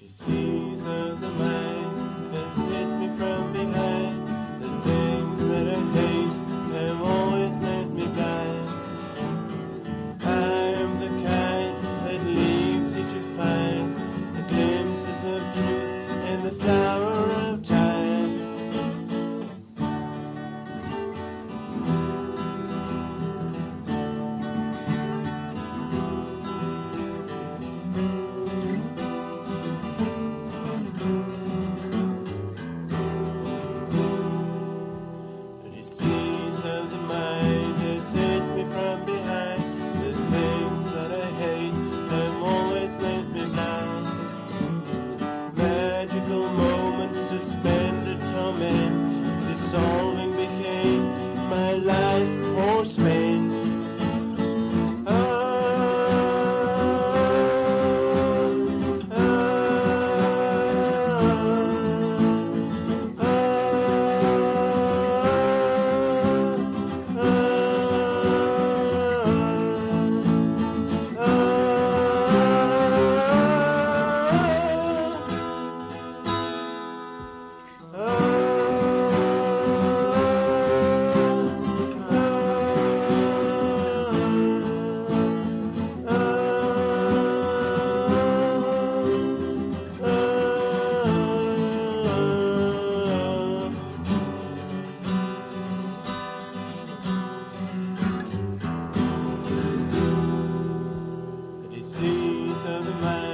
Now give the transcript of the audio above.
It is Caesar the man. soul. of the man.